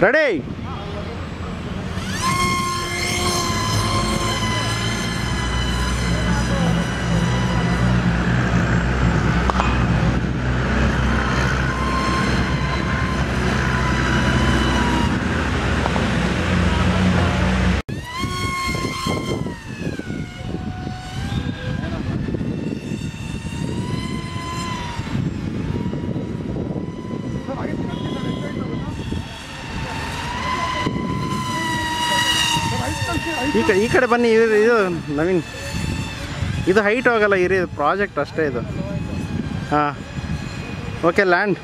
Ready ಈ ಕಡೆ ಈ ಕಡೆ ಬನ್ನಿ, ಇದು ಇದು ನವೀನ್. ಇದು ಹೈಟ್ ಹೋಗಲ್ಲ ಇರಿ ಪ್ರಾಜೆಕ್ಟ್ ಅಷ್ಟೇ ಇದು. ಹಾಂ. Okay land